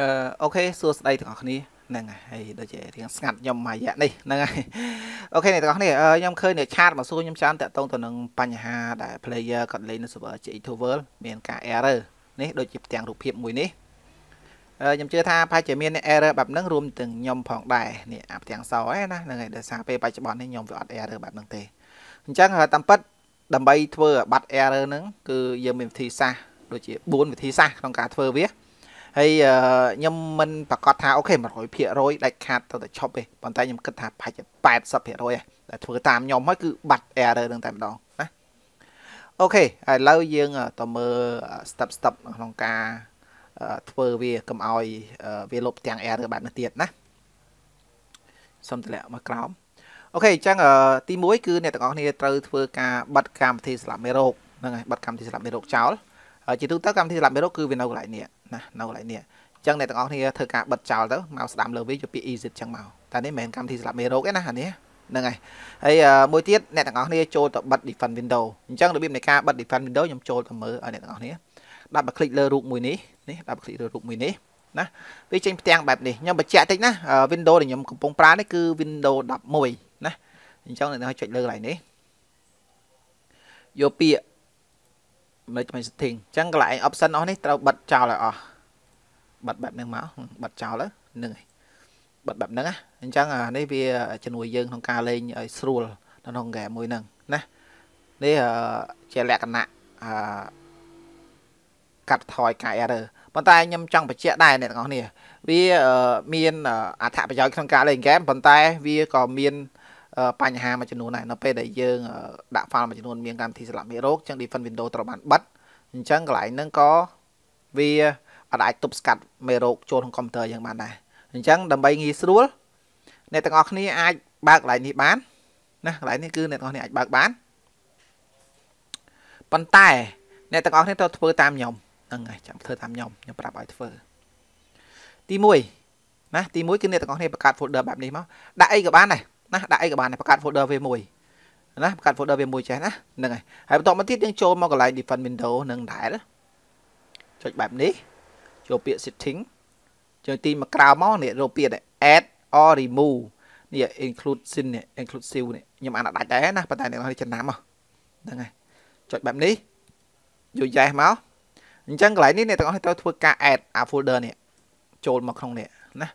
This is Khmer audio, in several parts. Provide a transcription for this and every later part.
អឺ OK សួស្តីទាំងអស់គ្នាហ្នឹងហើយដូចជារៀងស្ងាត់ខ្ញុំមួយរយៈនេះហ្នឹងហើយ OK អ្នកទាំងអស់គ្នាខ្ញុំឃើញអ្នក chat មកសួរខ្ញុំច្រើនទាក់ទងទៅនឹងបញ្ហាដែល player គាត់លេងនៅ server G2 World មានការ error នេះដូចជាផ្ទាំងរូបភាពមួយនេះខ្ញុំជឿថាប្រហែលជាមាន error បែបហ្នឹងរួមទាំងខ្ញុំផងដែរនេះអាផ្ទាំងសឯណាហ្នឹងហើយដោយសារពេលបច្ចុប្បន្ននេះខ្ញុំវាអត់ error បែបហ្នឹងទេអញ្ចឹងតាមពិតដើម្បីធ្វើបាត់ error ហ្នឹងគឺយើងមានវិធីសាស្ត្រដូចជា4វិធីសាស្ត្រក្នុងការធ្វើវា ហើយខ្ញុំមិនប្រកាសថា OK 100%ដាច់ខាតទៅតែឈប់ទេប៉ុន្តែខ្ញុំគិតថាប្រហែលជា80%ឯងតែធ្វើតាមខ្ញុំហើយគឺបាត់ error នឹងតែម្ដងណា OK ឥឡូវយើងទៅមើល step step ក្នុងការធ្វើវាកុំឲ្យវាលុបទាំង error បែបនេះទៀតណាសុំទម្លាក់មកក្រោម OK អញ្ចឹងទី1គឺអ្នកទាំងអស់គ្នាត្រូវធ្វើការបិទកម្មវិធីស្លាប់មេរោគហ្នឹងហើយបិទកម្មវិធីស្លាប់មេរោគចោល ជាទូទៅកម្មវិធីស្លាប់មេរោគគឺវានៅកន្លែងនេះណានៅកន្លែងនេះអញ្ចឹងអ្នកទាំងអស់គ្នាធ្វើការបិទចោលទៅមកស្ដាំលើវាយកពាក្យ exit ចឹងមកតែនេះមិនមែនកម្មវិធីស្លាប់មេរោគទេណាអានេះហ្នឹងហើយហើយមួយទៀតអ្នកទាំងអស់គ្នាចូលទៅបិទ defend window អញ្ចឹងរបៀបនៃការបិទ defend window ខ្ញុំចូលទៅមើលឲ្យអ្នកទាំងអស់គ្នាដាក់មកคลิกលើរូបមួយនេះនេះដាក់មកคลิกលើរូបមួយនេះណាវាចេញផ្ទាំងបែបនេះខ្ញុំបញ្ជាក់តិចណា Windows ដែលខ្ញុំកំពុងប្រើនេះគឺ Windows 11ណាអញ្ចឹងអ្នកចុចលើកន្លែងនេះយកពាក្យ management setting អញ្ចឹងកន្លែង option អស់នេះត្រូវបិទចោលឲ្យអស់បិទបែបហ្នឹងមកបិទចោលហ្នឹងហើយបិទបែបហ្នឹងណាអញ្ចឹងនេះវាជំនួយយើងក្នុងការលេងឲ្យស្រួលនៅក្នុងហ្គេមមួយហ្នឹងណានេះជាលក្ខណៈអឺកាត់ថយការ error ប៉ុន្តែខ្ញុំចង់បញ្ជាក់ដែរអ្នកទាំងអស់គ្នាវាមានអត្ថប្រយោជន៍ក្នុងការលេងហ្គេមប៉ុន្តែវាក៏មាន បញ្ហាមួយចំនួនដែរនៅពេលដែលយើងដាក់ file មួយចំនួនមានកម្មវិធីស្លាប់មេរោគចឹង Defend Windows ត្រូវបានបិទអញ្ចឹងកន្លែងហ្នឹងក៏វាអត់អាចទប់ស្កាត់មេរោគចូលក្នុងកុំព្យូទ័រយើងបានដែរអញ្ចឹងដើម្បីងាយស្រួលអ្នកទាំងអស់គ្នាអាចបើកកន្លែងនេះបានណាកន្លែងនេះគឺអ្នកទាំងអស់គ្នាអាចបើកបានប៉ុន្តែអ្នកទាំងអស់គ្នាត្រូវធ្វើតាមខ្ញុំហ្នឹងហើយចាំធ្វើតាមខ្ញុំខ្ញុំប្រាប់ឲ្យធ្វើទី1ណាទី1គឺអ្នកទាំងអស់គ្នាបង្កើត folder បែបនេះមកដាក់អីក៏បានដែរ ណាដាក់អីក៏បានដែរបង្កើត folder វាមួយណាបង្កើត folder វាមួយចេះណាហ្នឹងហើយហើយបន្តមកទៀតយើងចូលមកកន្លែង defend window នឹងដែរចុចបែបនេះចូលពាក្យ setting ចូលទីមកក្រៅមកនេះរកពាក្យ add or remove នេះ include sin នេះ inclusive នេះខ្ញុំអានអត់ដាច់ដែរណាប៉ុន្តែអ្នកនរចំណាំហ្នឹងហើយចុចបែបនេះយក yes មកអញ្ចឹងកន្លែងនេះអ្នកទាំងអស់ត្រូវធ្វើការ add អា folder នេះចូលមកក្នុងនេះណា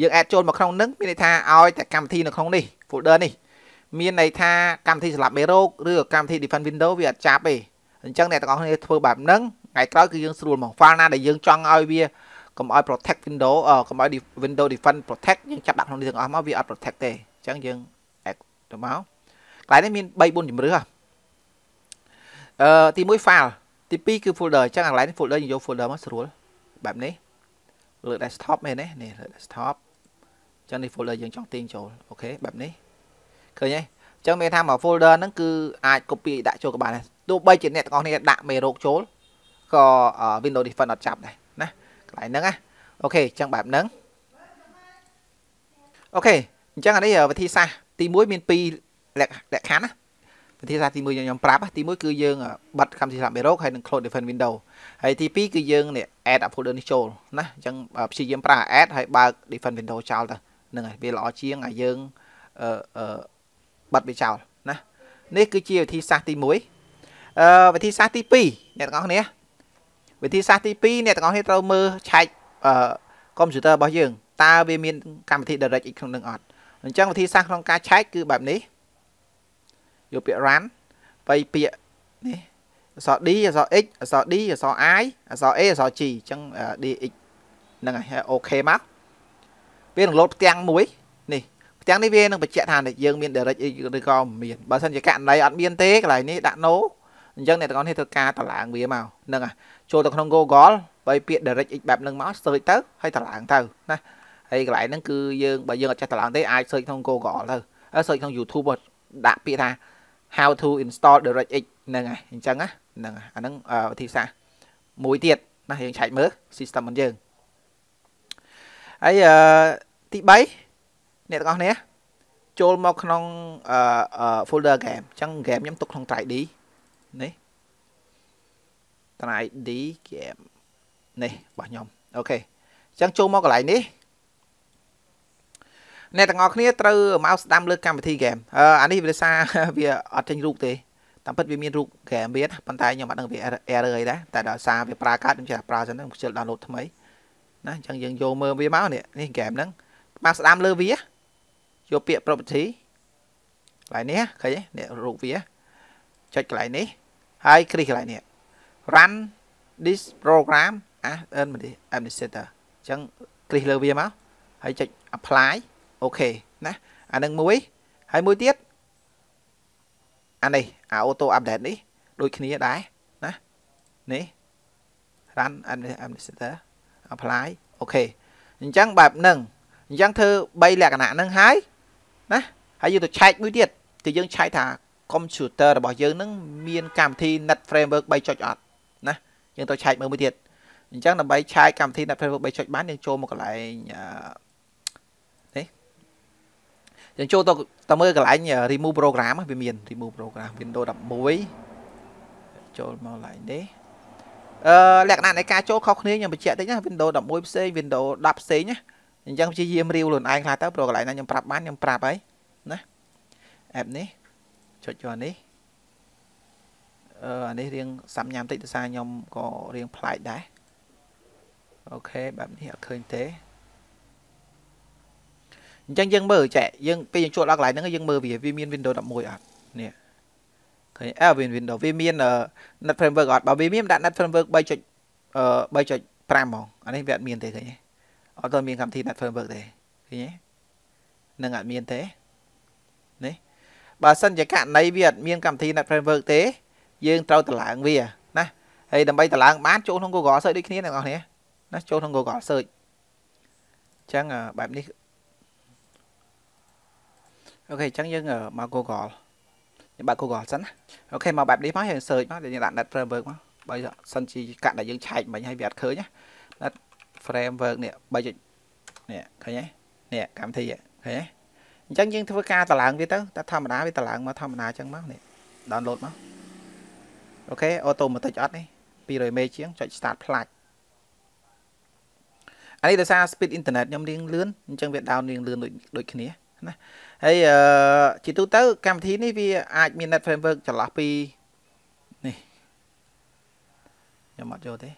យើង add ចូលមកក្នុងនឹងមានន័យថាឲ្យតែកម្មវិធីនៅក្នុងនេះ folder នេះមានន័យថាកម្មវិធីសម្រាប់មេរោគឬកម្មវិធី defend window វាអត់ចាប់ទេអញ្ចឹងអ្នកទាំងអស់គ្នាធ្វើបែបហ្នឹងថ្ងៃក្រោយគឺយើងស្រួលមក file ណាដែលយើងចង់ឲ្យវាកុំឲ្យ protect window កុំឲ្យ window defend protect យើងចាប់ដាក់ក្នុងនេះទាំងអស់មកវាអត់ protect ទេអញ្ចឹងយើង add ទៅមកកន្លែងនេះមាន3 4ជំរឿអឺទី1 file ទី2គឺ folder អញ្ចឹងកន្លែងនេះ folder យើងយក folder មកស្រួលបែបនេះលើ desktop មែនទេនេះលើ desktop អញ្ចឹងនេះ folder យើងចង់ទាញចូលអូខេបែបនេះឃើញទេអញ្ចឹងមានថាមក folder ហ្នឹងគឺអាច copy ដាក់ចូលក៏បានដែរទោះបីជាអ្នកទាំងអស់គ្នាដាក់មេរោគចូលក៏ Windows Defend អត់ចាប់ដែរណាកន្លែងហ្នឹងណាអូខេអញ្ចឹងបែបហ្នឹងអូខេអញ្ចឹងអានេះវិធីសាស្ត្រទី1មាន2លក្ខលក្ខខណ្ឌណាវិធីសាស្ត្រទី1ខ្ញុំប្រាប់ទី1គឺយើងបិទកម្មវិធីសម្រាប់មេរោគហើយនឹង close defend window ហើយទី2គឺយើងនេះ add a folder នេះចូលណាអញ្ចឹងព្យាយាមប្រើ add ហើយបើក defend window ចោលទៅហ្នឹងហើយវាល្អជាងឲ្យយើងអឺអឺបិទវាចោលណានេះគឺជាវិធីសាស្ត្រទី1អឺវិធីសាស្ត្រទី2អ្នកទាំងអស់គ្នាវិធីសាស្ត្រទី2អ្នកទាំងអស់គ្នាត្រូវមើលឆែកអឺកុំព្យូទ័ររបស់យើងតើវាមានកម្មវិធី DirectX ក្នុងនឹងអត់អញ្ចឹងវិធីសាស្ត្រក្នុងការឆែកគឺបែបនេះយកពាក្យ run បីពាក្យនេះអក្សរ D អក្សរ X អក្សរ D អក្សរ I អក្សរ A អក្សរ G អញ្ចឹង DX ហ្នឹងហើយអូខេមក វានឹងលោតផ្ទាំងមួយនេះផ្ទាំងនេះវានឹងបញ្ជាក់ថាយើងមាន direct ឬក៏មានបើសិនជាករណីអត់មានទេកន្លែងនេះដាក់ no អញ្ចឹងអ្នកទាំងអស់នេះធ្វើការតម្លើងវាមកហ្នឹងហើយចូលទៅក្នុង Google បើពាក្យ direct x បែបហ្នឹងមក search ទៅហើយតម្លើងទៅណាហើយកន្លែងហ្នឹងគឺយើងបើយើងអត់ចេះតម្លើងទេអាច search ក្នុង Google ទៅហើយ search ក្នុង YouTube ដាក់ពាក្យថា how to install DirectX ហ្នឹងហើយអញ្ចឹងណាហ្នឹងអាហ្នឹងវិធីសាស្ត្រមួយទៀតណាយើងឆែកមើល system របស់យើងហើយអឺ ទី3អ្នកទាំងអស់គ្នាចូលមកក្នុងអឺ folder game អញ្ចឹង game ខ្ញុំទុកក្នុង 3D នេះ 3D game នេះរបស់ខ្ញុំអូខេអអញ្ចឹងចូលមកកន្លែងនេះអ្នកទាំងអស់គ្នាត្រូវមកស្ដាំលើកម្មវិធីហ្គេមអានេះវាសារវាអត់ចេញរូបទេតាមពិតវាមានរូបហ្គេមវាប៉ុន្តែខ្ញុំអត់ដឹងវា error អីដែរតែដោយសារវាប្រើកាតខ្ញុំចេះប្រើចឹងខ្ញុំខ្ជិល download ថ្មីណាអញ្ចឹងយើងយកមើលវាមកនេះនេះហ្គេមហ្នឹង មកស្ដាំលើវាយកពាក្យ property កន្លែងនេះឃើញទេនេះរូបវាចុចកន្លែងនេះហើយគ្រីកន្លែងនេះ run this program as administrator អញ្ចឹងគ្រីកលើវាមកហើយចុច apply អូខេណាអានឹងមួយហើយមួយទៀតអានេះអា auto update នេះដូចគ្នាដែរណានេះ run administrator apply អូខេអញ្ចឹងបែបហ្នឹង អញ្ចឹងធ្វើ3លក្ខណៈហ្នឹងហើយណាហើយយើងទៅឆែកមួយទៀតគឺយើងឆែកថា computer របស់យើងនឹងមានកម្មវិធី net framework 3ចុចអត់ណាយើងទៅឆែកមើលមួយទៀតអញ្ចឹងដើម្បីឆែកកម្មវិធី net framework 3ចុចបានយើងចូលមកកន្លែងនេះយើងចូលទៅទៅមើលកន្លែង remove program វាមាន remove program Windows 11ចូលមកកន្លែងនេះអឺលក្ខណៈនៃការចូលខុសគ្នាខ្ញុំបញ្ជាក់តិចណា Windows 11ផ្សេង Windows 10ផ្សេងណា អញ្ចឹងព្យាយាមរៀវខ្លួនឯងខ្លះទៅព្រោះកន្លែងណាខ្ញុំប្រាប់បានខ្ញុំប្រាប់ហើយណា app នេះចុចយកនេះអឺអានេះរៀងសាំញ៉ាំតិចដោយសារខ្ញុំក៏រៀងប្លែកដែរអូខេបែបនេះអត់ឃើញទេអញ្ចឹងយើងមើលចែយើងពេលយើងចូលដល់កន្លែងហ្នឹងយើងមើលវាវាមាន Windows 11អត់នេះឃើញអើ Windows វាមាន Net Framework អត់បើវាមានដាក់ Net Framework 3.3.5ហ្មងអានេះវាអត់មានទេឃើញទេ អត់ទាន់មានកម្មវិធី Net Framework ទេឃើញទេនឹងអត់មានទេនេះបើសិនជាករណីវាអត់មានកម្មវិធី Net Framework ទេយើងត្រូវតម្លើងវាណាហើយដើម្បីតម្លើងបានចូលក្នុង Google Search ដូចគ្នាទាំងអស់គ្នាណាចូលក្នុង Google Search អញ្ចឹងបែបនេះOK អញ្ចឹងយើងមក Google យើងបើក Google សិនណា OK មកបែបនេះមកយើង search មកយើងដាក់ Net Framework មកបើសិនជាកាក់ដែលយើងឆែកមិញហើយវាអត់ឃើញណា Net framework នេះ3ចុចនេះឃើញទេនេះកម្មវិធីឃើញទេអញ្ចឹងយើងធ្វើការតម្លើងវាទៅតែធម្មតាវាតម្លើងមកធម្មតាអញ្ចឹងមកនេះ download មក OK automatic អត់នេះ200 MB ជាងចុច start ផ្លាច់អានេះដោយសារ speed internet ខ្ញុំរៀងលឿនអញ្ចឹងវា down រៀងលឿនដូចដូចគ្នាណាហើយអឺជាទូទៅកម្មវិធីនេះវាអាចមាន net framework ចន្លោះពីនេះខ្ញុំអត់យកទេ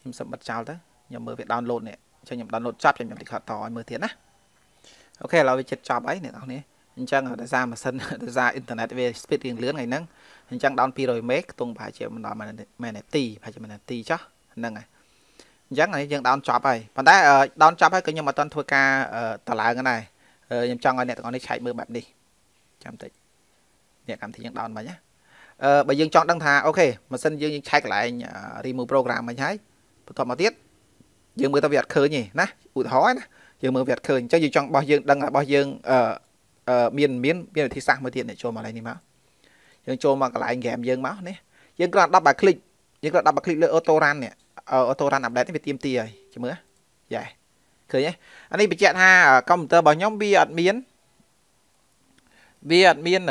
ខ្ញុំសឹមបិទចោលទៅ ខ្ញុំមើលវា download នេះអញ្ចឹងខ្ញុំ download ចប់ខ្ញុំ record តឲ្យមើលទៀតណាអូខេឥឡូវវាចិត្តចប់ហើយអ្នកនរគ្នាអញ្ចឹងដោយសារម៉ាស៊ីនដោយសារអ៊ីនធឺណិតវា speed រៀងលឿនថ្ងៃហ្នឹងអញ្ចឹង down 200 meg ខ្ទង់ប្រហែលជាមិនដល់1នាទីប្រហែលជា1នាទីចុះហ្នឹងហើយអញ្ចឹងនេះយើង down ចប់ហើយប៉ុន្តែ down ចប់ហើយក៏ខ្ញុំអត់ទាន់ធ្វើការតម្លើងដែរខ្ញុំចង់ឲ្យអ្នកទាំងអស់នេះឆែកមើលបែបនេះចាំតិចអ្នកកម្មវិធីយើង down បាញ់ណាអឺបើយើងចង់ដឹងថាអូខេម៉ាស៊ីនយើងយើងឆែកកន្លែង remove program មិញហើយបន្ទាប់មកទៀត យើងមើលទៅវាអត់ឃើញទេណាឧទាហរណ៍ណាយើងមើលវាអត់ឃើញអញ្ចឹងយើងចង់បោះយើងដឹងរបស់យើងអឺមានមានមានវិធីសាស្ត្រមួយទៀតនេះចូលមកកន្លែងនេះមកយើងចូលមកកន្លែង game យើងមកនេះយើងគ្រាន់តែ10បាក់คลิกយើងគ្រាន់តែ10បាក់คลิกលើ auto run នេះ auto run update នេះវាទៀមទីហើយជមើយ៉ែឃើញទេអានេះបញ្ជាក់ថាកុំព្យូទ័ររបស់ខ្ញុំវាអត់មានវាអត់មាន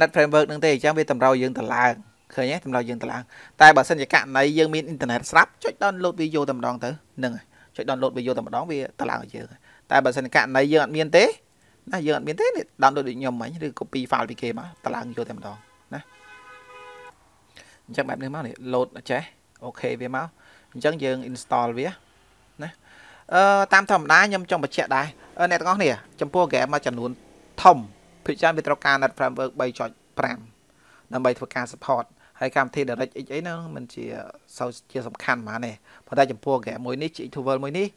net framework នឹងទេអញ្ចឹងវាតម្រូវយើងតម្លើង ឃើញទេតម្រូវយើងតម្លើងតែបើសិនជាករណីយើងមានអ៊ីនធឺណិតស្រាប់ចុច download វីដេអូតែម្ដងទៅហ្នឹងចុច download វីដេអូតែម្ដងវាតម្លើងឲ្យយើងតែបើសិនករណីយើងអត់មានទេណាយើងអត់មានទេ download ដូចខ្ញុំមិញឬ copy file ពីគេមកតម្លើងយកតែម្ដងណាអញ្ចឹងបែបនេះមកនេះ load ចេះអូខេវាមកអញ្ចឹងយើង install វាណាអឺតាមធម្មតាខ្ញុំចង់បញ្ជាក់ដែរអ្នកទាំងអស់គ្នាចំពោះ game មួយចំនួនធំភាគច្រើនវាត្រូវការ net framework 3.5ដើម្បីធ្វើការ support ហើយកម្មវិធី DirectX អីហ្នឹងมันជាសូវជាសំខាន់ហ្មងទេប៉ុន្តែចំពោះ game មួយនេះ GX Tower មួយនេះ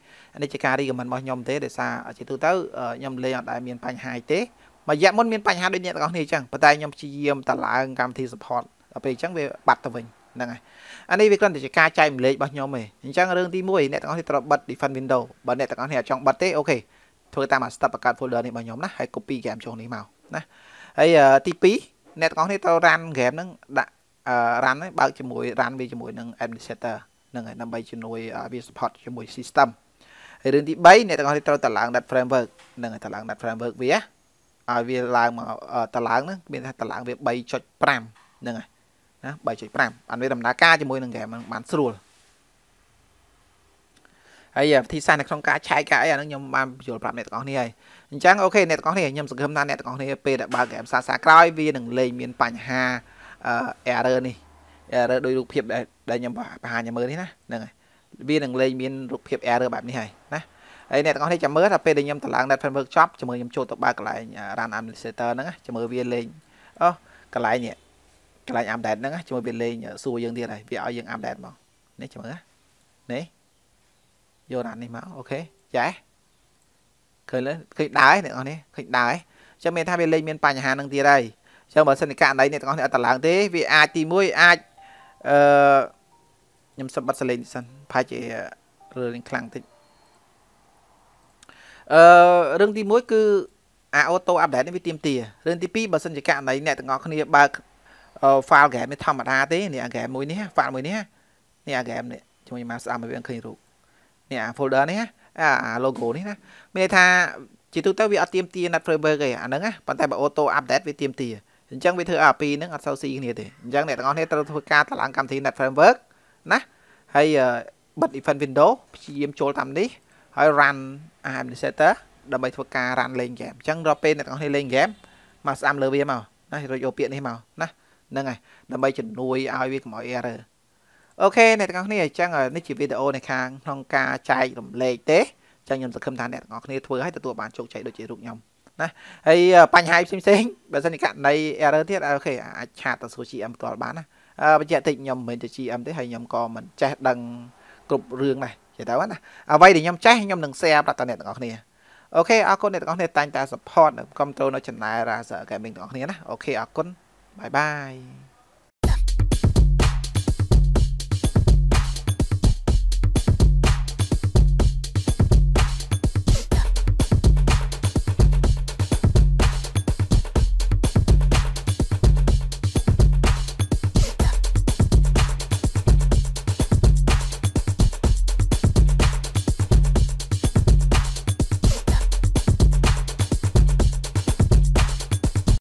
នេះជាការ recommend របស់ខ្ញុំទេដោយសារជាទូទៅខ្ញុំលេងអត់ដែលមានបញ្ហាទេមួយរយៈមុនមានបញ្ហាដូចអ្នកទាំងអស់គ្នាអញ្ចឹងប៉ុន្តែខ្ញុំព្យាយាមតឡើងកម្មវិធី support ដល់ពេលអញ្ចឹងវាបាត់ទៅវិញហ្នឹងហើយអានេះវាគ្រាន់តែជាការចែកម្លែករបស់ខ្ញុំទេអញ្ចឹងរឿងទី1អ្នកទាំងអស់គ្នាត្រូវបិទ Defend Window បើអ្នកទាំងអស់គ្នាអត់ចង់បិទទេអូខេធ្វើតាម step បង្កើត folder នេះរបស់ខ្ញុំណាហើយ copy game ចូលនេះមកណាហើយទី2អ្នកទាំងអស់គ្នាត្រូវ run game ហ្នឹងដាក់ run បើកជាមួយ run វាជាមួយនឹង administrator ហ្នឹងហើយដើម្បីជំនួយវា support ជាមួយ system ហើយរឿងទី3អ្នកទាំងអស់គ្នាត្រូវតឡើង net framework ហ្នឹងហើយតឡើង net framework វាឲ្យវាឡើងមកតឡើងហ្នឹងមានថាតឡើងវា3.5ហ្នឹងហើយណា3.5អានវាដំណើរការជាមួយនឹង game បានស្រួលហើយវិធីសាស្ត្រនៅក្នុងការឆែកការអីអាហ្នឹងខ្ញុំបានបញ្យល់ប្រាប់អ្នកទាំងអស់គ្នាហើយអញ្ចឹងអូខេអ្នកទាំងអស់គ្នាខ្ញុំសង្ឃឹមថាអ្នកទាំងអស់គ្នាពេលដែលបើកហ្គេមសាសាក្រោយវានឹងលេងមានបញ្ហា error នេះ error ដោយរូបភាពដែលខ្ញុំបង្ហាញឲ្យមើលនេះណាហ្នឹងហើយវានឹងលេងមានរូបភាព error បែបនេះហើយណាហើយអ្នកទាំងអស់គ្នាចាំមើលថាពេលដែលខ្ញុំតម្លើង net framework ចប់ចាំមើលខ្ញុំចូលទៅបើកកន្លែង run administrator ហ្នឹងចាំមើលវាលេងអូកន្លែងនេះកន្លែង update ហ្នឹងចាំមើលវាលេងសួរយើងទៀតហើយវាឲ្យយើង update មកនេះចាំមើលនេះយករ៉ាន់នេះមកអូខេចាឃើញលើឃើញដើរអ្នកនរនេះឃើញដើរចាំមានថាវាលេងមានបញ្ហានឹងទៀតហើយ ចឹងបើសិនជាករណីអ្នកទាំងអស់នេះអត់តឡើងទេវាអាចទី1អាចអឺខ្ញុំសិនបិទសលេងសិនប្រហែលជារឿងខ្លាំងតិចអឺរឿងទី1គឺអាអូតូអាប់ដេតនេះវាទៀមទារឿងទី2បើសិនជាករណីអ្នកទាំងអស់គ្នាបើក file game នេះធម្មតាទេនេះអា game មួយនេះ file មួយនេះនេះអា game នេះជួយមកស្ដាប់ឲ្យវាឃើញរូបនេះអា folder នេះអា logo នេះណាមានន័យថាជាទូទៅវាអត់ទៀមទា net framework ទេអាហ្នឹងណាប៉ុន្តែបើ auto update វាទៀមទា អញ្ចឹងវាធ្វើឲ្យអាពីរហ្នឹងអត់សូវស៊ីគ្នាទេអញ្ចឹងអ្នកទាំងអស់គ្នាត្រូវធ្វើការតម្លើងកម្មវិធី net framework ណាហើយបិទ event window ព្យាយាមចូលតាមនេះហើយ run administrator ដើម្បីធ្វើការ run លេង game អញ្ចឹងដល់ពេលអ្នកទាំងអស់គ្នាលេង game មកស្ដាំលើវាមកណារកយកពាក្យនេះមកណាហ្នឹងហើយដើម្បីជំនួយឲ្យវាកុំឲ្យ error OK អ្នកទាំងអស់គ្នាអញ្ចឹងនេះជាវីដេអូនៅខាងក្នុងការចែករំលែកទេអញ្ចឹងខ្ញុំសង្ឃឹមថាអ្នកទាំងអស់គ្នាធ្វើឲ្យទទួលបានជោគជ័យដូចជារូបខ្ញុំ ណាហើយបញ្ហាផ្សេងផ្សេងបើសិនជាករណី error ទៀត OK អាច chat ទៅសួរ GM ផ្ទាល់បានណាបញ្ជាក់តិចខ្ញុំមិនមែនទៅ GM ទេហើយខ្ញុំក៏មិនចេះដឹងគ្រប់រឿងដែរចេះទៅណាអ្វីដែលខ្ញុំចេះខ្ញុំនឹង share ប្រាប់ដល់អ្នកទាំងអស់គ្នា OK អរគុណអ្នកទាំងអស់គ្នាតែងតែ support និង control នៅ channel Razer Gaming ទាំងអស់គ្នាណា OK អរគុណបាយបាយ